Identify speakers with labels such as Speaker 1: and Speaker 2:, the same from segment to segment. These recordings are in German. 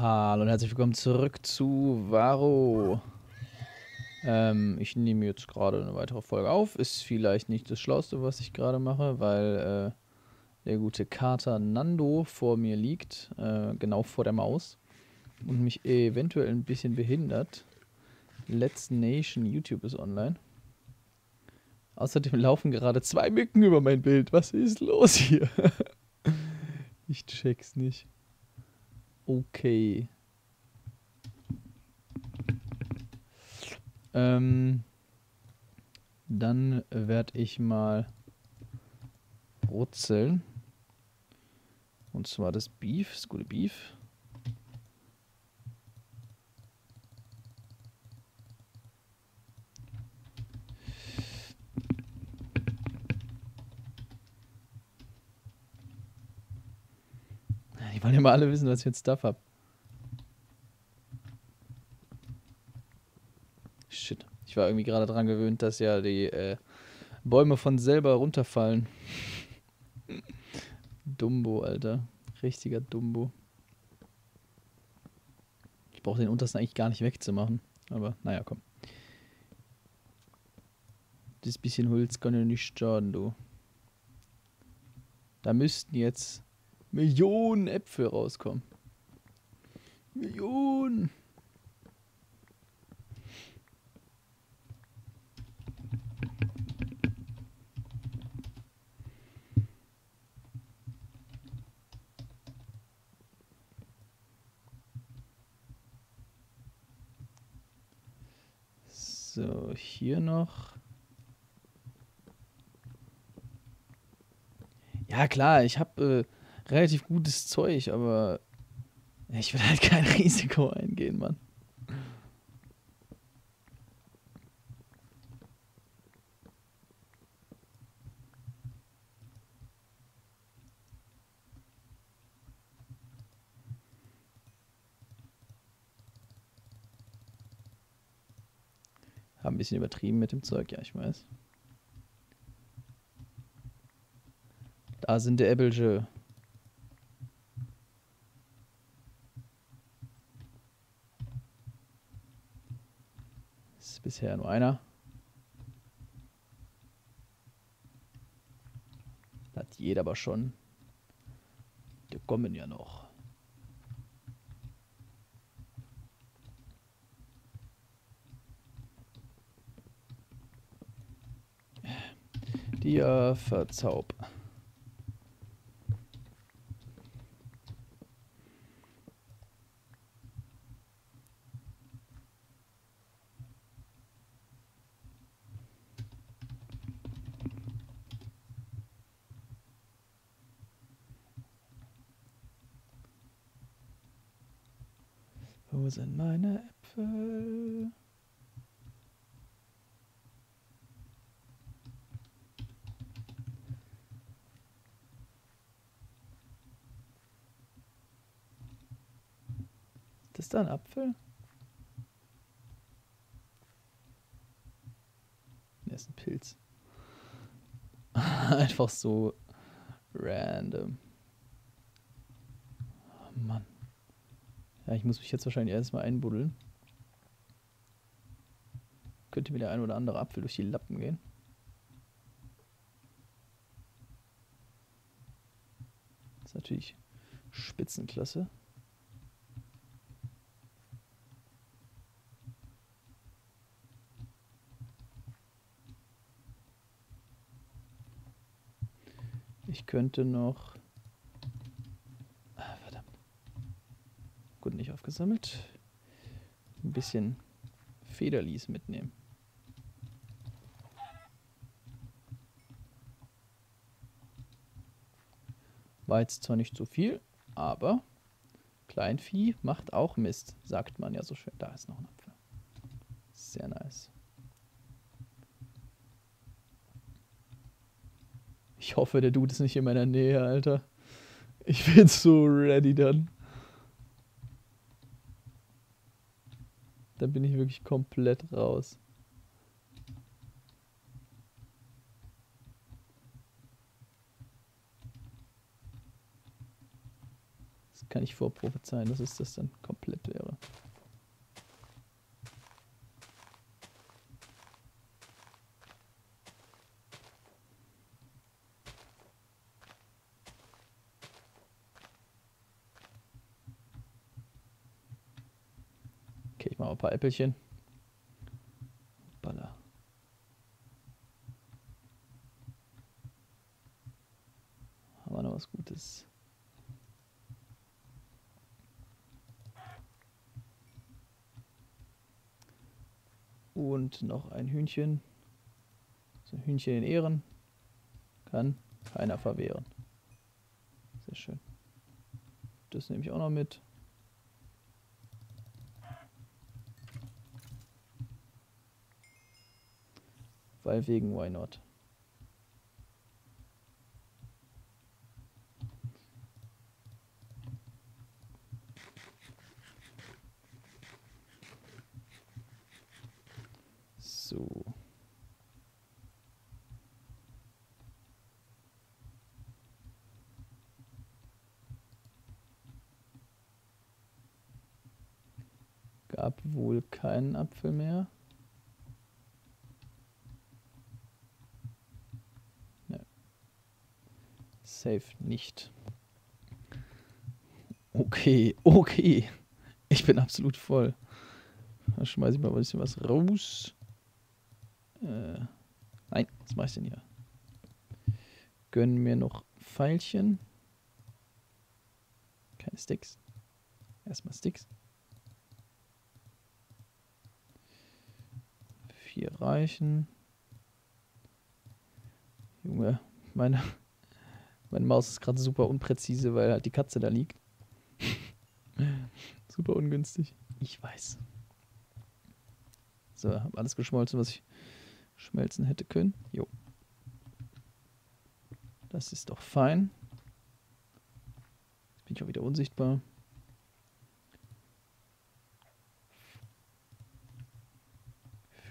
Speaker 1: Hallo und herzlich willkommen zurück zu Varo. Ähm, ich nehme jetzt gerade eine weitere Folge auf. Ist vielleicht nicht das Schlauste, was ich gerade mache, weil äh, der gute Kater Nando vor mir liegt, äh, genau vor der Maus und mich eventuell ein bisschen behindert. Let's Nation YouTube ist online. Außerdem laufen gerade zwei Mücken über mein Bild. Was ist los hier? ich check's nicht. Okay. Ähm, dann werde ich mal brutzeln. Und zwar das Beef, das gute Beef. Die wollen ja mal alle wissen, was ich jetzt Stuff habe. Shit. Ich war irgendwie gerade dran gewöhnt, dass ja die äh, Bäume von selber runterfallen. Dumbo, Alter. Richtiger Dumbo. Ich brauche den untersten eigentlich gar nicht wegzumachen. Aber naja, komm. Das bisschen Holz kann ja nicht schaden, du. Da müssten jetzt Millionen Äpfel rauskommen. Millionen. So, hier noch. Ja, klar, ich habe äh, relativ gutes Zeug, aber ich will halt kein Risiko eingehen, Mann. Haben ein bisschen übertrieben mit dem Zeug, ja, ich weiß. Da sind der Äppelche. Ist bisher nur einer. Hat jeder aber schon. Die kommen ja noch. Die äh, Verzaub. Wo sind meine Äpfel? Ist da ein Apfel? Ne, ist ein Pilz. Einfach so random. Oh Mann. Ja, ich muss mich jetzt wahrscheinlich erstmal einbuddeln. Könnte mir der ein oder andere Apfel durch die Lappen gehen. Das ist natürlich Spitzenklasse. Ich könnte noch. Ah, verdammt. Gut, nicht aufgesammelt. Ein bisschen Federlies mitnehmen. War jetzt zwar nicht so viel, aber Kleinvieh macht auch Mist, sagt man ja so schön. Da ist noch ein Apfel. Sehr nice. Ich hoffe, der Dude ist nicht in meiner Nähe, Alter. Ich bin so ready dann. Dann bin ich wirklich komplett raus. Das kann ich vorprophezeien, dass es das dann komplett wäre. Okay, ich mache ein paar Äppelchen. Baller. Haben wir noch was Gutes? Und noch ein Hühnchen. So ein Hühnchen in Ehren. Kann keiner verwehren. Sehr schön. Das nehme ich auch noch mit. Weil wegen why not? So. Gab wohl keinen Apfel mehr. Safe nicht. Okay, okay. Ich bin absolut voll. Dann schmeiße ich mal ein bisschen was raus. Äh, nein, was mache ich denn hier? Gönnen mir noch Pfeilchen. Keine Sticks. Erstmal Sticks. Vier reichen. Junge, meine, meine Maus ist gerade super unpräzise, weil halt die Katze da liegt. super ungünstig. Ich weiß. So, habe alles geschmolzen, was ich schmelzen hätte können. Jo. Das ist doch fein. Jetzt bin ich auch wieder unsichtbar.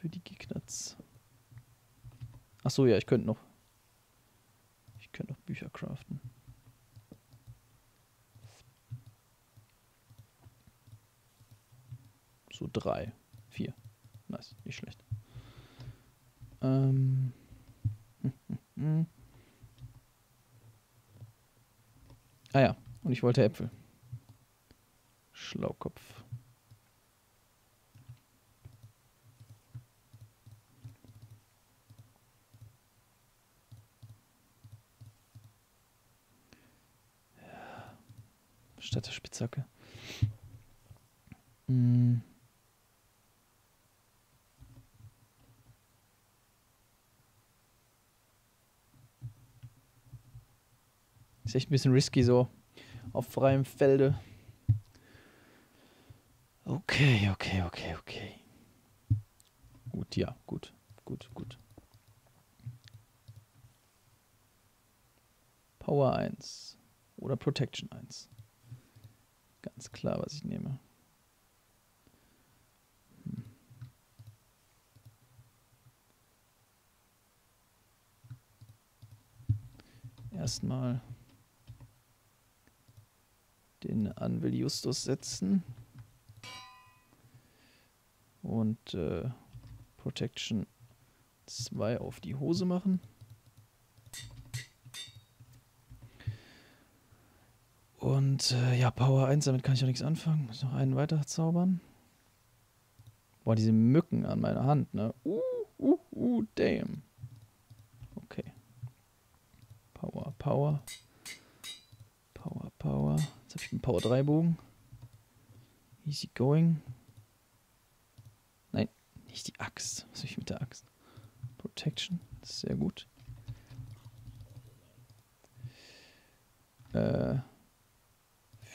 Speaker 1: Für die Gegnerz. Ach so, ja, ich könnte noch. Könnte noch Bücher craften. So drei, vier. Nice, nicht schlecht. Ähm. ah ja, und ich wollte Äpfel. Schlaukopf. Statt der Spitzhacke. Mm. Ist echt ein bisschen risky so auf freiem Felde. Okay, okay, okay, okay. Gut, ja, gut, gut, gut. Power 1 oder Protection 1. Ganz klar, was ich nehme. Hm. Erstmal den Anvil Justus setzen. Und äh, Protection 2 auf die Hose machen. Und äh, ja, Power 1, damit kann ich auch nichts anfangen. Muss noch einen weiter zaubern. Boah, diese Mücken an meiner Hand, ne? Uh, uh, uh, damn. Okay. Power, Power. Power, Power. Jetzt habe ich einen Power 3 Bogen. Easy going. Nein, nicht die Axt. Was soll ich mit der Axt? Protection. Sehr gut. Äh,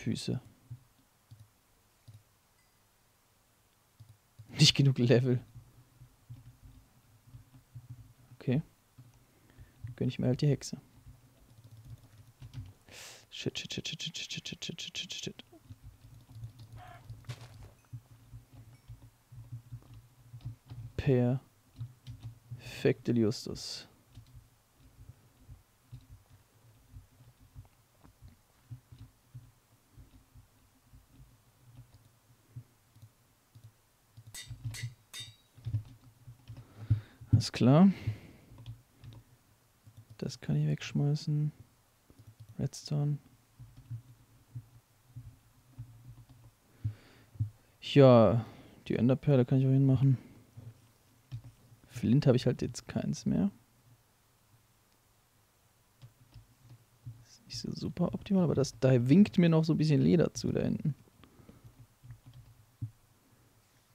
Speaker 1: Füße. Nicht genug Level. Okay. Gönn ich mir halt die Hexe. Shit, shit, shit, shit, shit, shit, shit, shit, shit, shit, shit. Perfekte Justus. Alles klar. Das kann ich wegschmeißen. Redstone. Ja, die Enderperle kann ich auch hinmachen. Flint habe ich halt jetzt keins mehr. Ist nicht so super optimal, aber das, da winkt mir noch so ein bisschen Leder zu da hinten.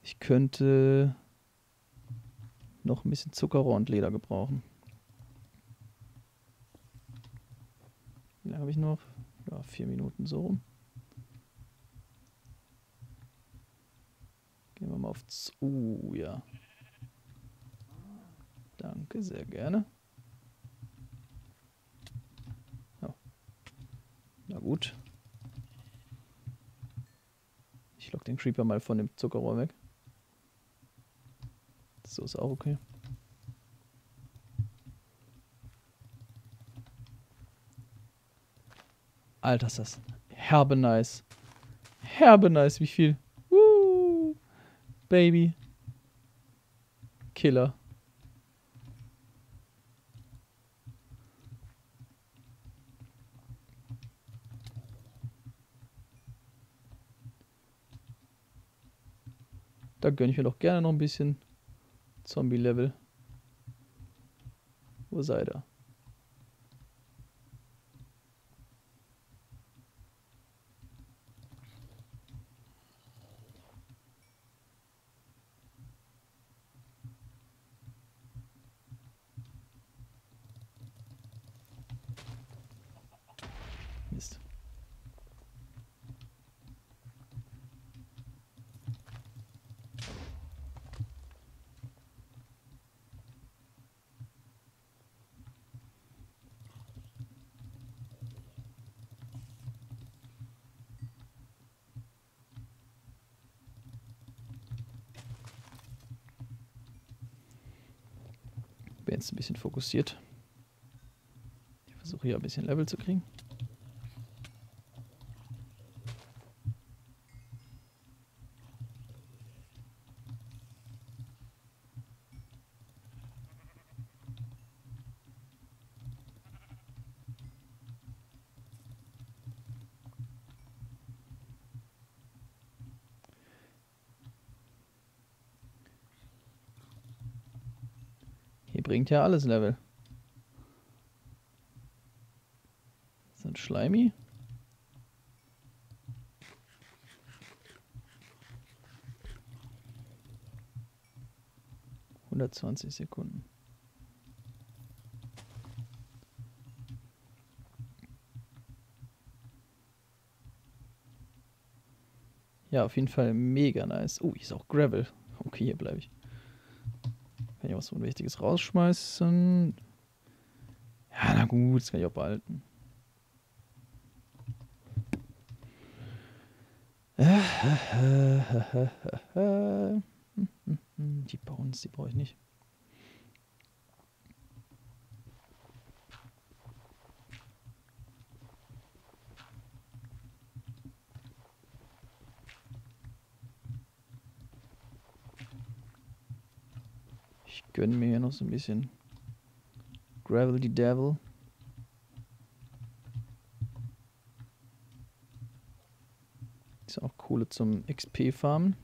Speaker 1: Ich könnte noch ein bisschen Zuckerrohr und Leder gebrauchen. Wie lange habe ich noch? Ja, vier Minuten so rum. Gehen wir mal auf... Z uh, ja. Danke, sehr gerne. Ja. Na gut. Ich lock den Creeper mal von dem Zuckerrohr weg. So ist auch okay. Alter, ist das herbe nice. Herbe nice, wie viel? Woo! Baby. Killer. Da gönne ich mir doch gerne noch ein bisschen Zombie-Level. Wo sei er? Bin jetzt ein bisschen fokussiert. Ich versuche hier ein bisschen Level zu kriegen. Hier bringt ja alles Level. So ein Schleimi. Hundertzwanzig Sekunden. Ja, auf jeden Fall mega nice. Oh, hier ist auch Gravel. Okay, hier bleibe ich. Kann ich auch so ein Wichtiges rausschmeißen? Ja, na gut, das kann ich auch behalten. Die Bones, die brauche ich nicht. Ich gönne mir hier noch so ein bisschen Gravel the Devil. Ist auch coole zum XP-Farmen.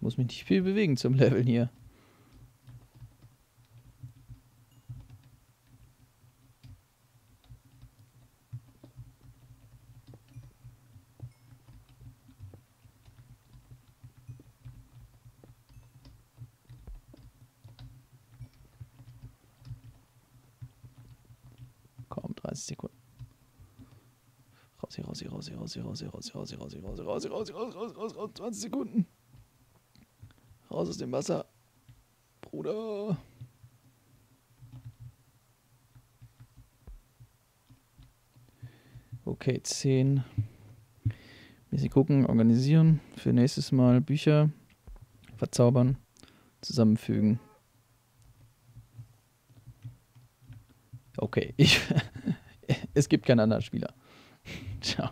Speaker 1: Muss mich nicht viel bewegen zum Leveln hier. Kaum 30 Sekunden. Raus hier, raus hier, raus hier, raus hier, raus hier, raus hier, raus hier, raus hier, raus hier, raus hier, raus hier, raus, raus, raus, 20 Sekunden. Raus aus dem Wasser. Bruder. Okay, 10. Bisschen gucken, organisieren. Für nächstes Mal Bücher verzaubern, zusammenfügen. Okay, ich, es gibt keinen anderen Spieler. Ciao.